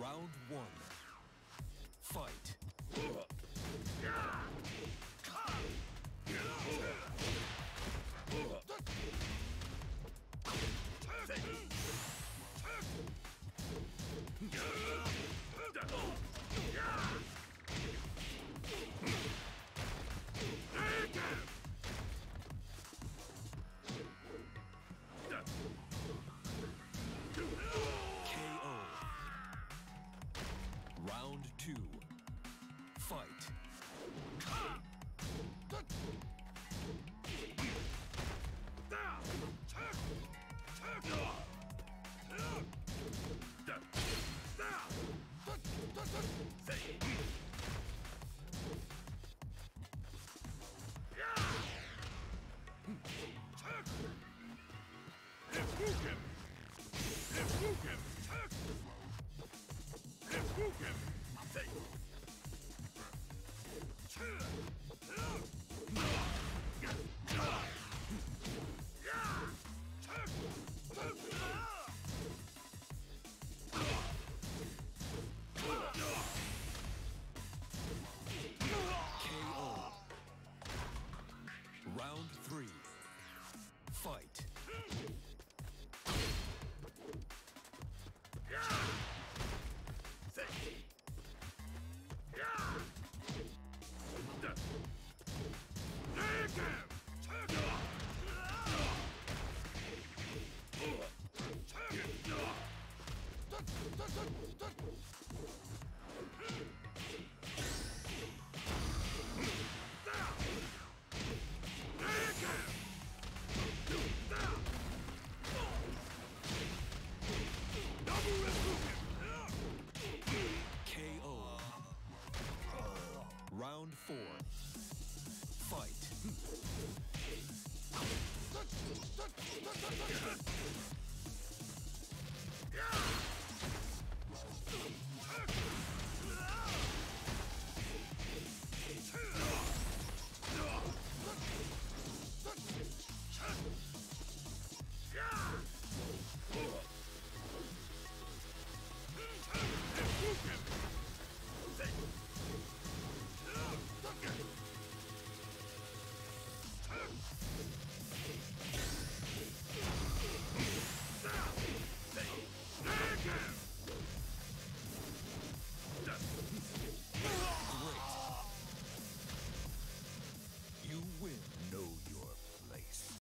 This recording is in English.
Round one. Two. Fight. Say. Round four. Fight. Yeah.